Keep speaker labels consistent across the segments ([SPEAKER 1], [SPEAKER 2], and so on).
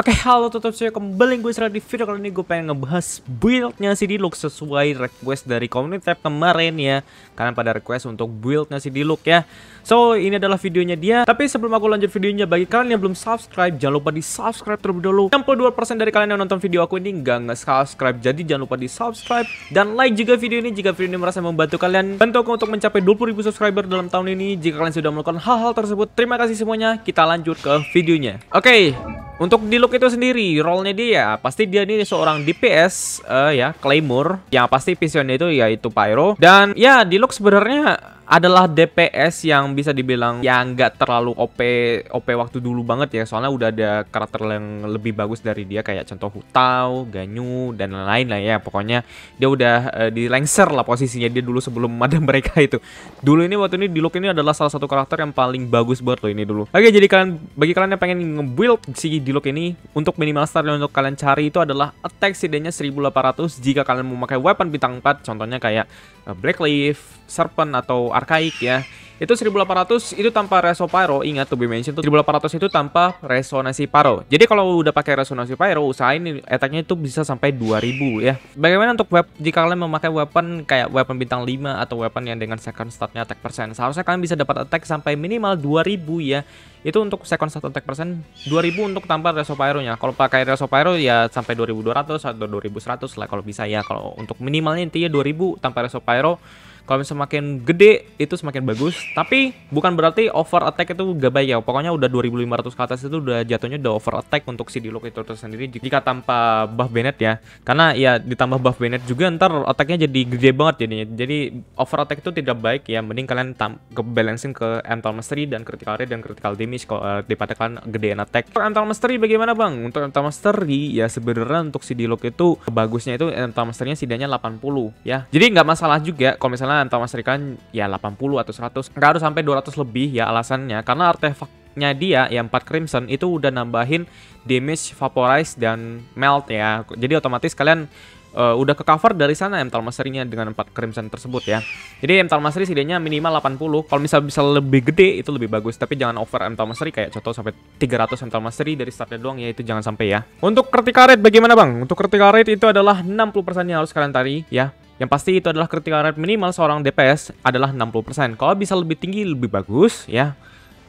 [SPEAKER 1] Oke, halo tetap saya kembali gue di video kali ini gue pengen ngebahas buildnya si Diluc sesuai request dari community tab kemarin ya. Kalian pada request untuk buildnya si Diluc ya. So, ini adalah videonya dia. Tapi sebelum aku lanjut videonya, bagi kalian yang belum subscribe, jangan lupa di subscribe terlebih dahulu. 62% dari kalian yang nonton video aku ini nggak nge-subscribe, jadi jangan lupa di subscribe dan like juga video ini jika video ini merasa membantu kalian. Bantu aku untuk mencapai 20.000 subscriber dalam tahun ini. Jika kalian sudah melakukan hal-hal tersebut, terima kasih semuanya. Kita lanjut ke videonya. Oke. Okay. Untuk di look itu sendiri, role-nya dia pasti dia ini seorang DPS uh, eh, ya, Claymore. Yang pasti visionnya itu yaitu Pyro. Dan ya, di look sebenarnya adalah DPS yang bisa dibilang yang nggak terlalu OP OP waktu dulu banget ya. Soalnya udah ada karakter yang lebih bagus dari dia kayak contoh Hutau, Ganyu dan lain-lain lah ya. Pokoknya dia udah uh, di lengser lah posisinya dia dulu sebelum ada mereka itu. Dulu ini waktu ini di look ini adalah salah satu karakter yang paling bagus buat lo ini dulu. Oke jadi kalian bagi kalian yang pengen nge-build si di look ini untuk minimal start yang untuk kalian cari itu adalah attack setidaknya 1800 jika kalian memakai weapon bintang 4 contohnya kayak uh, Blackleaf, Serpent atau Archaic ya. Itu 1800 itu tanpa reso pyro. Ingat to be mention itu 1800 itu tanpa resonansi pyro. Jadi kalau udah pakai resonansi pyro usahain attacknya itu bisa sampai 2000 ya. Bagaimana untuk web jika kalian memakai weapon kayak weapon bintang 5 atau weapon yang dengan second statnya attack persen? Seharusnya kalian bisa dapat attack sampai minimal 2000 ya. Itu untuk second stat attack persen 2000 untuk tanpa reso pyro nya kalau pakai reso pyro ya sampai 2200 atau 2100 lah kalau bisa ya. Kalau untuk minimalnya intinya 2000 tanpa reso pyro kalau semakin gede itu semakin bagus. Tapi bukan berarti over attack itu gak baik ya. Pokoknya udah 2500 ke atas itu udah jatuhnya udah over attack untuk si Diluc itu tersendiri. Jika tanpa buff Bennett ya. Karena ya ditambah buff Bennett juga ntar attacknya jadi gede banget jadinya. Jadi over attack itu tidak baik ya. Mending kalian ke balancing ke Mental Mastery dan critical rate dan critical damage kalau uh, daripada kalian gedean attack. Untuk Mental Mastery bagaimana bang? Untuk Mental Mastery ya sebenarnya untuk si Diluc itu bagusnya itu Mental Mastery-nya setidaknya 80 ya. Jadi nggak masalah juga kalau misalnya antara Mas Rikan ya 80 atau 100 nggak harus sampai 200 lebih ya alasannya karena artefaknya dia yang 4 Crimson itu udah nambahin damage vaporize dan melt ya jadi otomatis kalian uh, udah ke cover dari sana Emtal Mastery-nya dengan 4 Crimson tersebut ya. Jadi Emtal Mastery setidaknya minimal 80. Kalau misal bisa lebih gede itu lebih bagus, tapi jangan over Emtal Mastery kayak contoh sampai 300 Emtal Mastery dari startnya doang ya itu jangan sampai ya. Untuk critical rate bagaimana Bang? Untuk critical rate itu adalah 60% yang harus kalian tarik ya. Yang pasti itu adalah critical rate minimal seorang DPS adalah 60%. Kalau bisa lebih tinggi lebih bagus ya.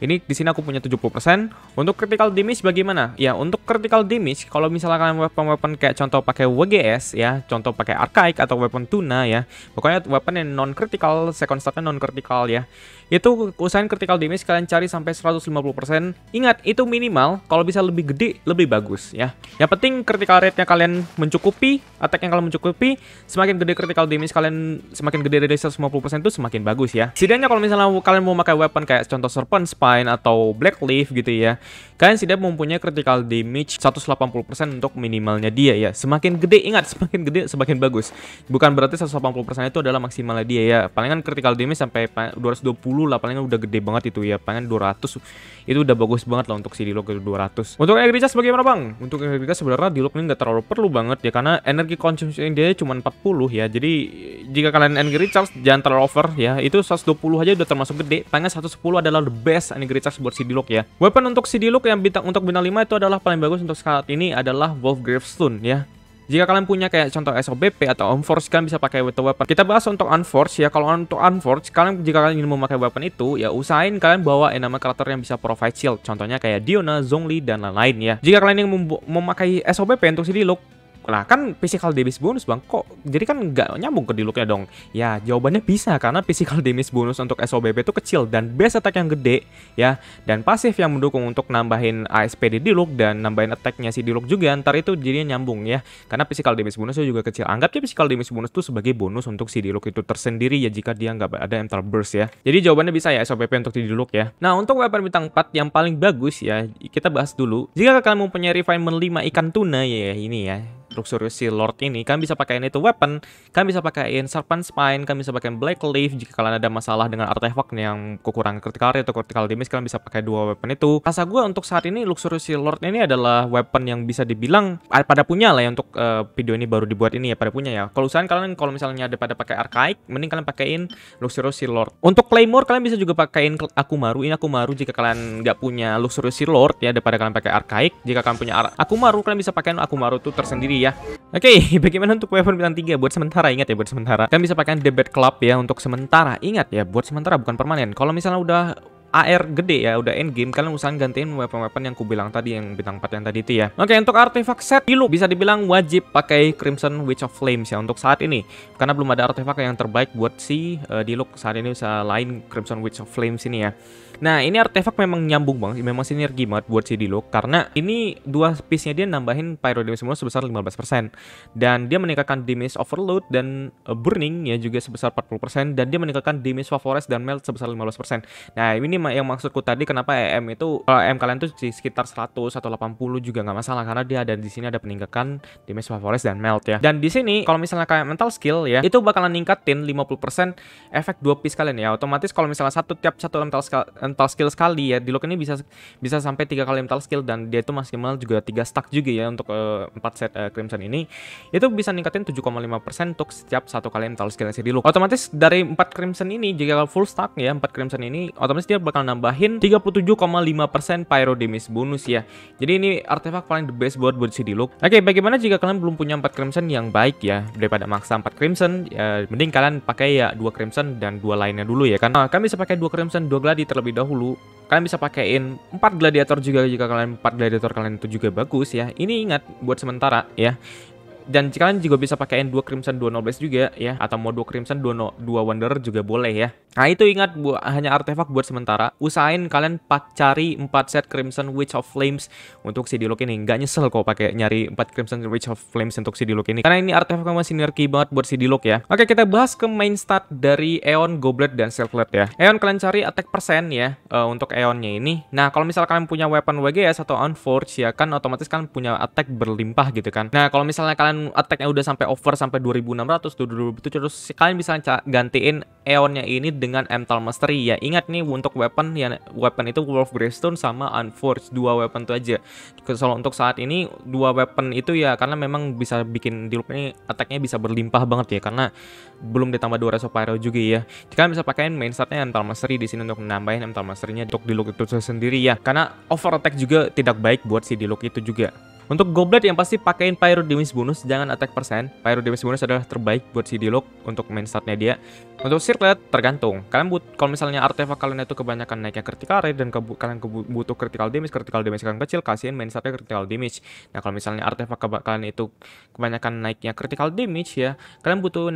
[SPEAKER 1] Ini di sini aku punya 70%. Untuk critical damage bagaimana? Ya, untuk critical damage kalau misalnya kalian weapon-weapon kayak contoh pakai WGS ya, contoh pakai Archaic atau weapon tuna ya. Pokoknya weapon yang non critical, second startnya non critical ya. Itu usahain critical damage kalian cari sampai 150%. Ingat, itu minimal. Kalau bisa lebih gede, lebih bagus ya. Yang penting critical rate-nya kalian mencukupi, attack yang kalian mencukupi, semakin gede critical damage kalian semakin gede dari 150% itu semakin bagus ya. Setidaknya kalau misalnya kalian mau pakai weapon kayak contoh Serpent Spine atau Black Leaf gitu ya kalian sudah mempunyai critical damage 180% untuk minimalnya dia ya semakin gede ingat semakin gede semakin bagus bukan berarti 180% itu adalah maksimalnya dia ya palingan critical damage sampai 220 lah palingan udah gede banget itu ya palingan 200 itu udah bagus banget lah untuk si Diluc itu 200 untuk energi charge bagaimana bang? Untuk energi charge sebenarnya Diluc ini nggak terlalu perlu banget ya karena energi konsumsi dia cuma 40 ya. Jadi jika kalian energi recharge jangan terlalu over ya. Itu 120 aja udah termasuk gede. Palingan 110 adalah the best energi recharge buat si Diluc ya. Weapon untuk si Diluc yang bintang untuk bintang 5 itu adalah paling bagus untuk saat ini adalah Wolf Gravestone ya. Jika kalian punya kayak contoh SOBP atau Unforce kalian bisa pakai weapon weapon. Kita bahas untuk Unforce ya. Kalau untuk Unforce kalian jika kalian ingin memakai weapon itu ya usahain kalian bawa yang nama karakter yang bisa provide shield. Contohnya kayak Diona, Zhongli dan lain-lain ya. Jika kalian ingin mem memakai SOBP untuk si Diluc lah kan physical damage bonus bang. Kok jadi kan nggak nyambung ke diluknya dong. Ya jawabannya bisa karena physical damage bonus untuk SOBP itu kecil dan base attack yang gede ya. Dan pasif yang mendukung untuk nambahin ASP di diluk dan nambahin attacknya si diluk juga ntar itu jadinya nyambung ya. Karena physical damage bonusnya juga kecil. Anggapnya physical damage bonus itu sebagai bonus untuk si diluk itu tersendiri ya jika dia nggak ada enter burst ya. Jadi jawabannya bisa ya SOBP untuk di diluk ya. Nah untuk weapon bintang 4 yang paling bagus ya kita bahas dulu. Jika kalian mempunyai refinement 5 ikan tuna ya ini ya Luxurious Sea Lord ini kalian bisa pakaiin itu weapon kalian bisa pakaiin Serpent Spine kalian bisa pakaiin Black Leaf jika kalian ada masalah dengan artefak yang kekurangan critical rate atau critical damage kalian bisa pakai dua weapon itu. Rasa gue untuk saat ini Luxurious Sea Lord ini adalah weapon yang bisa dibilang pada punya lah ya untuk uh, video ini baru dibuat ini ya pada punya ya. Kalau usahain kalian kalau misalnya ada pada pakai Archaic mending kalian pakaiin Luxurious Sea Lord. Untuk Claymore kalian bisa juga pakaiin Akumaru. Ini Akumaru jika kalian nggak punya Luxurious Sea Lord ya daripada kalian pakai Archaic. Jika kalian punya Akumaru kalian bisa pakai Akumaru itu tersendiri ya. Oke okay, bagaimana untuk weapon bintang 3 buat sementara ingat ya buat sementara. Kalian bisa pakai The Club ya untuk sementara. Ingat ya buat sementara bukan permanen. Kalau misalnya udah AR gede ya udah end game kalian usahain gantiin weapon-weapon yang ku bilang tadi yang bintang 4 yang tadi itu ya. Oke untuk artefak set dulu bisa dibilang wajib pakai Crimson Witch of Flames ya untuk saat ini. Karena belum ada artefak yang terbaik buat si uh, Diluc saat ini selain Crimson Witch of Flames ini ya. Nah, ini artefak memang nyambung banget, memang sinergi banget buat si Diluc karena ini dua piece-nya dia nambahin pyro damage semua sebesar 15% dan dia meningkatkan damage overload dan uh, burning ya juga sebesar 40% dan dia meningkatkan damage favorite dan melt sebesar 15%. Nah, ini yang maksudku tadi kenapa EM itu kalau EM kalian tuh di sekitar 100 atau 80 juga nggak masalah karena dia ada di sini ada peningkatan damage favorite dan melt ya. Dan di sini kalau misalnya kayak mental skill ya, itu bakalan ningkatin 50% efek dua piece kalian ya. Otomatis kalau misalnya satu tiap satu mental skill mental skill sekali ya di lock ini bisa bisa sampai tiga kali mental skill dan dia itu maksimal juga tiga stack juga ya untuk uh, set uh, crimson ini itu bisa ningkatin 7,5% untuk setiap satu kali mental skill di lock otomatis dari empat crimson ini jika full stack ya empat crimson ini otomatis dia bakal nambahin 37,5% pyro damage bonus ya. Jadi ini artefak paling the best buat buat si lock oke bagaimana jika kalian belum punya empat crimson yang baik ya? Daripada maksa empat crimson ya mending kalian pakai ya dua crimson dan dua lainnya dulu ya kan? Nah, kalian bisa pakai dua crimson dua gladi terlebih dahulu. Kalian bisa pakaiin 4 gladiator juga jika kalian 4 gladiator kalian itu juga bagus ya. Ini ingat buat sementara ya. Dan kalian juga bisa pakaiin dua Crimson, dua Nobles juga ya, atau mau dua Crimson, dua, no, dua Wanderer juga boleh ya. Nah itu ingat bu hanya artefak buat sementara. Usahain kalian cari 4 set Crimson Witch of Flames untuk si Diluc ini. Nggak nyesel kok pakai nyari 4 Crimson Witch of Flames untuk si Diluc ini. Karena ini artefak masih sinergi banget buat si Diluc ya. Oke kita bahas ke main stat dari Eon, Goblet, dan Circlet ya. Eon kalian cari attack persen ya uh, untuk Eonnya ini. Nah kalau misal kalian punya weapon WGS atau Unforged ya kan otomatis kalian punya attack berlimpah gitu kan. Nah kalau misalnya kalian attacknya udah sampai over sampai 2600 tuh 2700 terus kalian bisa gantiin Eonnya ini dengan Emtal Mastery ya ingat nih untuk weapon ya weapon itu Wolf Greystone sama Unforged dua weapon itu aja. Kalau untuk saat ini dua weapon itu ya karena memang bisa bikin di ini attacknya bisa berlimpah banget ya karena belum ditambah dua reso pyro juga ya. Kalian bisa pakaiin main statnya Emtal Mastery di sini untuk nambahin Emtal Mastery-nya untuk di look itu sendiri ya. Karena over attack juga tidak baik buat si di look itu juga untuk Goblet yang pasti pakaiin Pyro Damage bonus, jangan attack persen. Pyro Damage bonus adalah terbaik buat si Dialog untuk main statnya dia. Untuk Circlet tergantung. Kalian but kalau misalnya artefak kalian itu kebanyakan naiknya critical rate dan kalian butuh critical damage, critical damage kalian kecil, kasihin main statnya critical damage. Nah, kalau misalnya artefak kalian itu kebanyakan naiknya critical damage ya, kalian butuh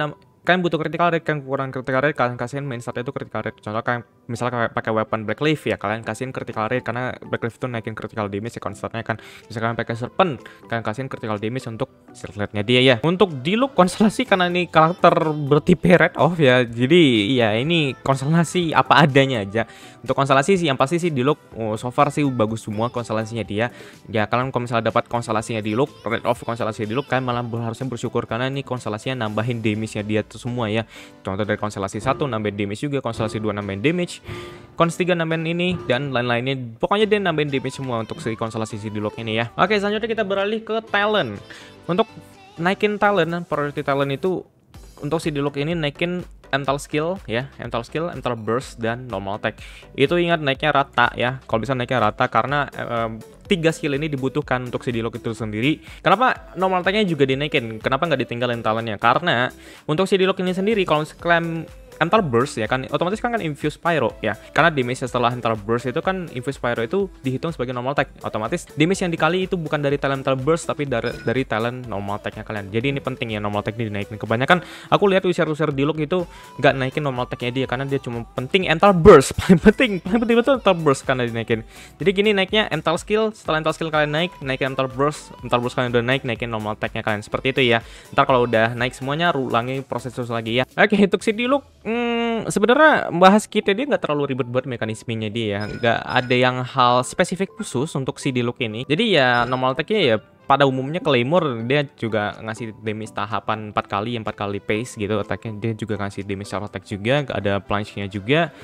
[SPEAKER 1] kalian butuh critical rate kan kurang critical rate kalian kasihin main statnya itu critical rate. Contoh kalian misalnya pakai weapon black leaf ya kalian kasihin critical rate karena black leaf itu naikin critical damage ya konstantnya kan. Misalkan kalian pakai serpent kalian kasihin critical damage untuk circletnya dia ya. Untuk di look konstelasi karena ini karakter bertipe red off ya. Jadi ya ini konstelasi apa adanya aja. Untuk konstelasi sih yang pasti sih di look oh, so far sih bagus semua konstelasinya dia. Ya kalian kalau misalnya dapat konstelasinya di look red off konstelasi di look kalian malah harusnya bersyukur karena ini konstelasinya nambahin damage-nya dia itu semua ya. Contoh dari konstelasi satu nambahin damage juga konstelasi dua nambahin damage kons 3 nambahin ini dan lain-lainnya. Pokoknya dia nambahin damage semua untuk si konstelasi si Diluc ini ya. Oke selanjutnya kita beralih ke talent. Untuk naikin talent priority talent itu untuk si Diluc ini naikin mental skill ya, mental skill, mental burst dan normal attack. Itu ingat naiknya rata ya. Kalau bisa naiknya rata karena um, tiga skill ini dibutuhkan untuk si Diluc itu sendiri. Kenapa normal attacknya juga dinaikin? Kenapa nggak ditinggalin talentnya? Karena untuk si Diluc ini sendiri kalau kalian Mental Burst ya kan otomatis kan kan Infuse Pyro ya. Karena damage setelah Mental Burst itu kan Infuse Pyro itu dihitung sebagai normal attack otomatis damage yang dikali itu bukan dari talent Burst tapi dari dari talent normal attacknya kalian. Jadi ini penting ya normal attack dinaikin. Kebanyakan aku lihat user-user di look itu nggak naikin normal attacknya dia karena dia cuma penting Mental Burst. Paling penting paling penting betul Mental Burst karena dinaikin. Jadi gini naiknya Mental Skill setelah Mental Skill kalian naik naikin Mental Burst Mental Burst kalian udah naik naikin normal attacknya kalian. Seperti itu ya. Ntar kalau udah naik semuanya ulangi proses terus lagi ya. Oke untuk si di look hmm, sebenarnya bahas kita dia nggak terlalu ribet buat mekanismenya dia ya. Nggak ada yang hal spesifik khusus untuk si Diluc ini. Jadi ya normal attack-nya ya pada umumnya Claymore dia juga ngasih damage tahapan 4 kali 4 kali pace gitu attacknya. Dia juga ngasih damage charge attack juga ada plunge-nya juga.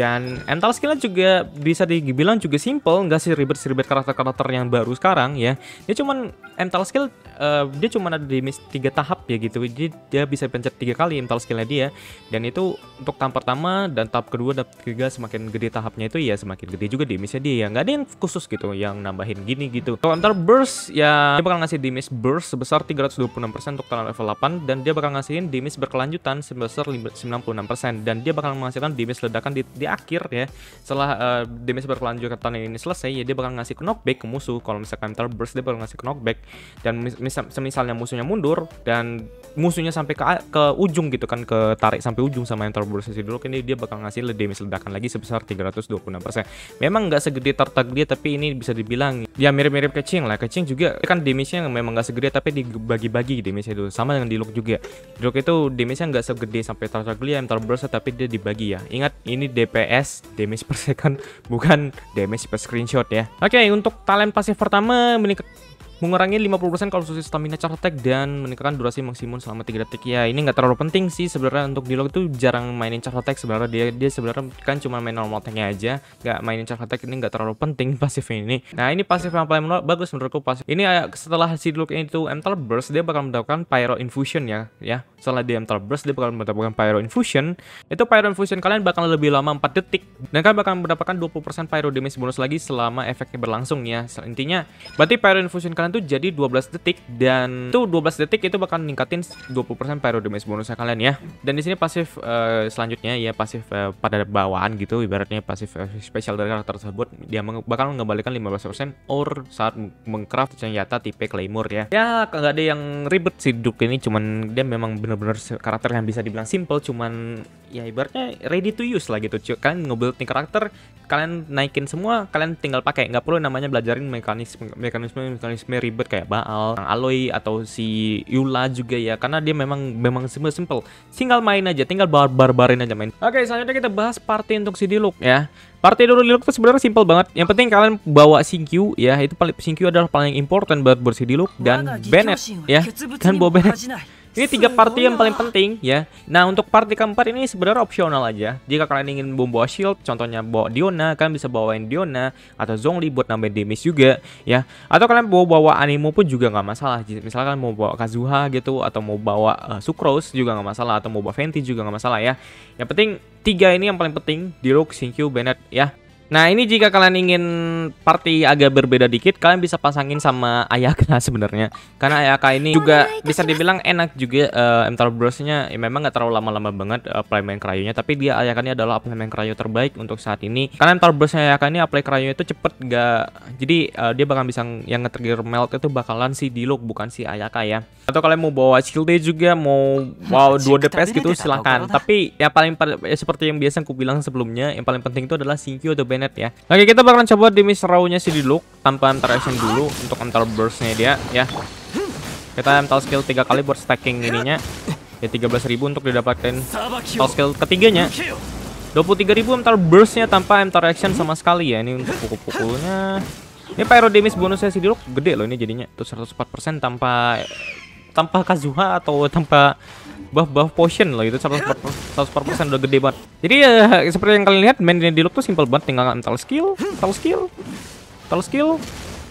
[SPEAKER 1] Dan mental skillnya juga bisa dibilang juga simple nggak sih ribet-ribet karakter-karakter yang baru sekarang ya. Dia cuman mental skill uh, dia cuma ada damage tiga tahap ya gitu. Jadi dia bisa pencet tiga kali mental skillnya dia. Dan itu untuk tahap pertama dan tahap kedua dan ketiga semakin gede tahapnya itu ya semakin gede juga damage-nya dia. Ya nggak ada yang khusus gitu yang nambahin gini gitu. Kalau mental burst ya dia bakal ngasih damage burst sebesar 326% untuk talent level 8 dan dia bakal ngasihin damage berkelanjutan sebesar 96% dan dia bakal menghasilkan damage ledakan di, di akhir ya. Setelah uh, damage berkelanjutan ini selesai ya dia bakal ngasih knockback ke musuh. Kalau misalkan mental burst dia bakal ngasih knockback dan mis misal misalnya musuhnya mundur dan musuhnya sampai ke ke ujung gitu kan ke tarik sampai ujung sama mental burst dulu ini dia bakal ngasih damage ledakan lagi sebesar 326%. Memang nggak segede tartag dia tapi ini bisa dibilang ya mirip-mirip kecing lah. Kecing juga kan kan damage-nya memang nggak segede tapi dibagi-bagi damage itu sama dengan di look juga. Di look itu damage-nya nggak segede sampai Tartaglia Mental Burst tapi dia dibagi ya. Ingat ini DPS damage per second bukan damage per screenshot ya. Oke okay, untuk talent pasif pertama meningkat mengurangi 50% kalau susi stamina charge attack dan meningkatkan durasi maksimum selama 3 detik. Ya, ini nggak terlalu penting sih sebenarnya untuk Dilog itu jarang mainin charge attack sebenarnya dia dia sebenarnya kan cuma main normal attack-nya aja, nggak mainin charge attack ini nggak terlalu penting pasif ini. Nah, ini pasif yang paling menurut, bagus menurutku pasif. Ini uh, setelah si Dilog itu Mental Burst dia bakal mendapatkan Pyro Infusion ya, ya. Setelah dia Mental Burst dia bakal mendapatkan Pyro Infusion. Itu Pyro Infusion kalian bakal lebih lama 4 detik dan kalian bakal mendapatkan 20% Pyro damage bonus lagi selama efeknya berlangsung ya. Intinya berarti Pyro Infusion kalian tuh jadi 12 detik dan itu 12 detik itu bakal ningkatin 20% pyro damage bonusnya kalian ya. Dan di sini pasif uh, selanjutnya ya pasif uh, pada bawaan gitu ibaratnya pasif uh, spesial dari karakter tersebut dia bakal mengembalikan 15% or saat mengcraft senjata tipe claymore ya. Ya nggak ada yang ribet sih duk ini cuman dia memang bener-bener karakter yang bisa dibilang simple cuman ya ibaratnya ready to use lah gitu. Kalian ngebuild nih karakter kalian naikin semua kalian tinggal pakai nggak perlu namanya belajarin mekanisme mekanisme mekanisme ribet kayak Baal, Aloy atau si Yula juga ya karena dia memang memang simple simple tinggal main aja tinggal bar barbarin aja main oke selanjutnya kita bahas party untuk si Diluc ya Party dulu Diluc itu sebenarnya simple banget. Yang penting kalian bawa Sinkyu ya, itu paling Sinkyu adalah paling important buat bersih Diluc dan Bennett ya. Kan bawa Bennett. Ini tiga party yang paling penting ya. Nah untuk party keempat ini sebenarnya opsional aja. Jika kalian ingin membawa shield, contohnya bawa Diona, kalian bisa bawain Diona atau Zhongli buat nambahin damage juga ya. Atau kalian bawa bawa Animo pun juga nggak masalah. Misalkan mau bawa Kazuha gitu atau mau bawa uh, Sucrose juga nggak masalah atau mau bawa Fenty juga nggak masalah ya. Yang penting tiga ini yang paling penting di Rook, Shinkyu, Bennett ya. Nah ini jika kalian ingin party agak berbeda dikit Kalian bisa pasangin sama Ayaka sebenarnya. Karena Ayaka ini juga bisa dibilang enak juga uh, Mental Bros-nya ya Memang gak terlalu lama-lama banget uh, apply main krayonya Tapi dia Ayaka ini adalah apply main krayo terbaik untuk saat ini. Karena Mental Bros-nya Ayaka ini apply krayo itu cepet gak Jadi uh, dia bakal bisa yang nge-trigger melt itu bakalan si Diluc bukan si Ayaka ya. Atau kalian mau bawa shield juga Mau wow 2 DPS gitu silahkan. Tapi yang paling ya, seperti yang biasa aku bilang sebelumnya Yang paling penting itu adalah Sinkyu atau Bennett ya. Oke, kita bakalan coba damage raw-nya si Diluc tanpa interaction dulu untuk mental burst-nya dia ya. Kita mental skill tiga kali buat stacking ininya. Ya 13.000 untuk didapatkan mental skill ketiganya. 23.000 mental burst-nya tanpa interaction sama sekali ya. Ini untuk pukul-pukulnya. Ini pyro damage bonusnya si Diluc gede loh ini jadinya. Tuh 104% tanpa tanpa Kazuha atau tanpa buff buff potion loh itu 100%, 100% udah gede banget. Jadi ya seperti yang kalian lihat main di look tuh simple banget tinggal mental skill, mental skill, mental skill.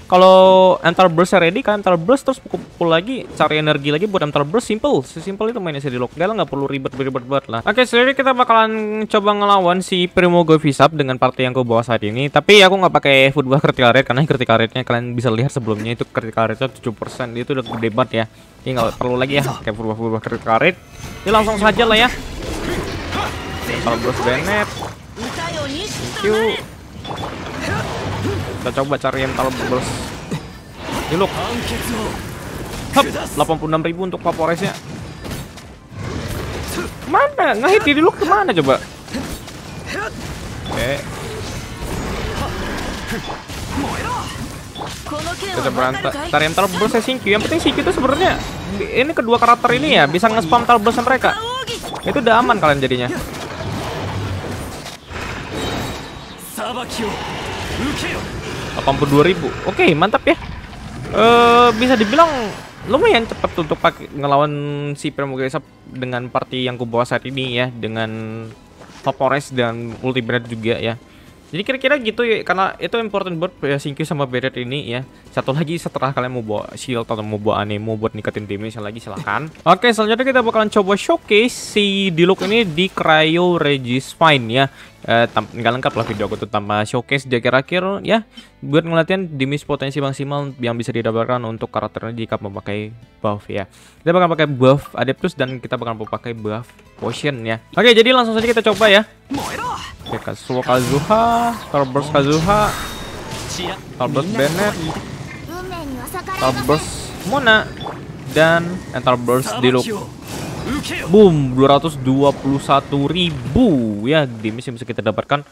[SPEAKER 1] Kalau mental burst ready kan mental burst terus pukul lagi cari energi lagi buat mental burst simple sesimpel itu mainnya di lock gak nggak perlu ribet-ribet banget lah oke selanjutnya kita bakalan coba ngelawan si Primo Govisap dengan party yang gue bawa saat ini tapi aku nggak pakai football critical rate karena critical rate-nya kalian bisa lihat sebelumnya itu critical rate-nya 7% itu udah gede banget ya ini nggak perlu lagi ya kayak berubah-berubah karet. Ini langsung saja lah ya. Kalau Bruce Bennett. Thank. Kita coba cari kalau Bruce. Ini look. Hup, 86.000 untuk Vaporesnya. Mana? Ngehit di look ke mana coba? Oke. Okay. Kita berantak. Tarian Talbos saya Shinkyu. Yang penting Shinkyu itu sebenarnya ini kedua karakter ini ya bisa nge-spam Talbos mereka. Itu udah aman kalian jadinya. Dua ribu. Oke, mantap ya. uh, bisa dibilang lumayan cepat untuk pakai ngelawan si Primogeisha dengan party yang kubawa saat ini ya dengan Vapores dan Ultimate juga ya jadi kira-kira gitu ya, karena itu important buat ya Sinkyu sama Beret ini ya. Satu lagi setelah kalian mau bawa shield atau mau bawa anemo buat nikatin damage lagi silahkan. Oke, selanjutnya kita bakalan coba showcase si Diluc ini di Cryo Regis-Fine ya. Eh, nggak lengkap lah video aku tuh tanpa showcase dia kira-kira ya. Buat ngelatihan damage potensi maksimal yang bisa didapatkan untuk karakternya jika memakai buff ya. Kita bakal pakai buff Adeptus dan kita bakal pakai buff potion ya. Oke jadi langsung saja kita coba ya oke Kazuha Kazuha Starburst Kazuha Starburst Bennett Starburst Mona dan Starburst Diluc Boom, 221 ribu ya damage yang bisa kita dapatkan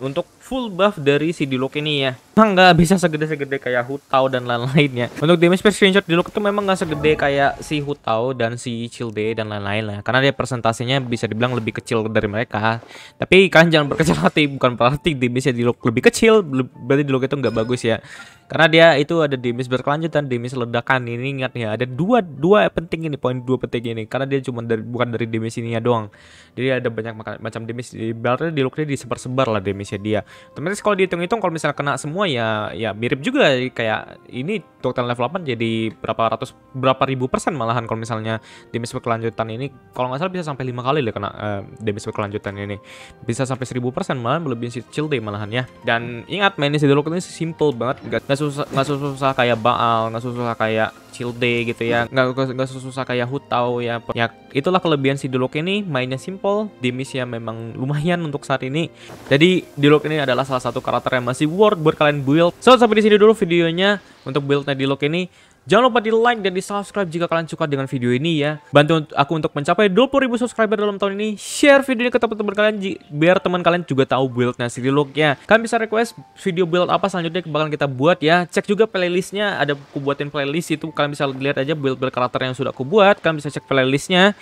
[SPEAKER 1] untuk full buff dari si Diluc ini ya. Memang nggak bisa segede-segede kayak Hutao dan lain-lainnya. Untuk damage per screenshot Diluc itu memang nggak segede kayak si Hutao dan si Childe dan lain-lain lah. Karena dia persentasenya bisa dibilang lebih kecil dari mereka. Tapi kalian jangan berkecil hati, bukan berarti damage Diluc lebih kecil, berarti Diluc itu nggak bagus ya. Karena dia itu ada damage berkelanjutan, damage ledakan. Ini ingat ya, ada dua dua penting ini, poin dua penting ini. Karena dia cuma dari bukan dari damage ininya doang. Jadi ada banyak macam damage. Berarti di looknya disebar-sebar lah damage-nya dia. Otomatis kalau dihitung-hitung kalau misalnya kena semua ya ya mirip juga kayak ini total level 8 jadi berapa ratus berapa ribu persen malahan kalau misalnya damage berkelanjutan ini kalau nggak salah bisa sampai lima kali lah kena uh, damage berkelanjutan ini. Bisa sampai seribu persen malahan si chill day malahan ya. Dan ingat mainnya si Diluc ini simple banget, Gak nggak susah nggak susah kayak Baal nggak susah kayak Childe gitu ya. Nggak nggak susah kayak Hutau ya. Ya itulah kelebihan si Diluc ini. Mainnya simple damage ya memang lumayan untuk saat ini. Jadi Diluc ini adalah salah satu karakter yang masih worth buat kalian build. So sampai di sini dulu videonya untuk buildnya Diluc ini Jangan lupa di like dan di subscribe jika kalian suka dengan video ini ya. Bantu aku untuk mencapai 20.000 subscriber dalam tahun ini. Share video ini ke teman-teman kalian biar teman kalian juga tahu buildnya si ya. Kalian bisa request video build apa selanjutnya bakal kita buat ya. Cek juga playlistnya. Ada aku buatin playlist itu kalian bisa lihat aja build-build karakter yang sudah aku buat. Kalian bisa cek playlistnya.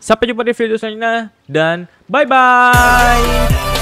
[SPEAKER 1] Sampai jumpa di video selanjutnya dan bye bye.